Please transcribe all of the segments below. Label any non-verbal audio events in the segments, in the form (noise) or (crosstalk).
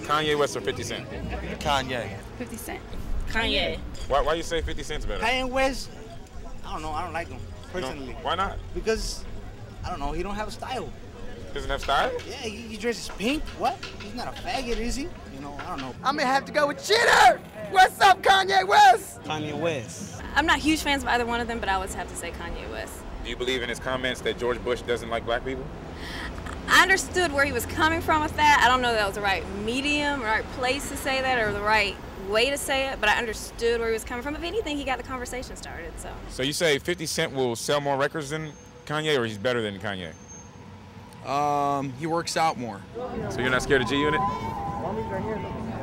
Kanye West or 50 Cent? Kanye. 50 Cent. Kanye. Why, why you say 50 Cent's better? Kanye West, I don't know. I don't like him No, personally why not? because I don't know. He don't have a style. Doesn't have style? Yeah, he, he dresses pink. What? He's not a faggot, is he? You know, I don't know. I'm gonna have to go with Chitter. What's up, Kanye West? Kanye West. I'm not huge fans of either one of them, but I always have to say Kanye West. Do you believe in his comments that George Bush doesn't like black people? I understood where he was coming from with that. I don't know that was the right medium, right place to say that, or the right way to say it, but I understood where he was coming from. If anything, he got the conversation started. So So you say 50 Cent will sell more records than Kanye, or he's better than Kanye? Um, he works out more. So you're not scared of G Unit?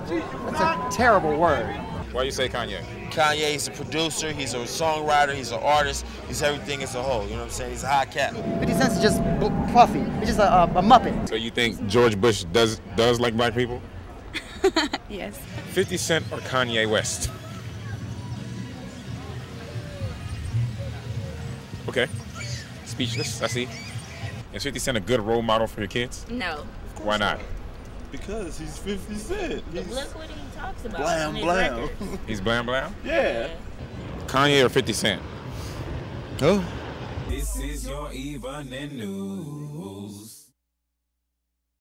That's a terrible word. Why you say Kanye? Kanye, he's a producer, he's a songwriter, he's an artist, he's everything as a whole. You know what I'm saying? He's a hot cat. 50 Cent's is just b- puffy. He's just a, a, a muppet. So you think George Bush does does like black people? (laughs) yes. 50 Cent or Kanye West? Okay. Speechless, I see. Is 50 Cent a good role model for your kids? No. Why not? Because he's 50 Cent. He's Look what he talks about. blam blam. He's blam blam? (laughs) yeah. Kanye or 50 Cent? Who? This is your evening news.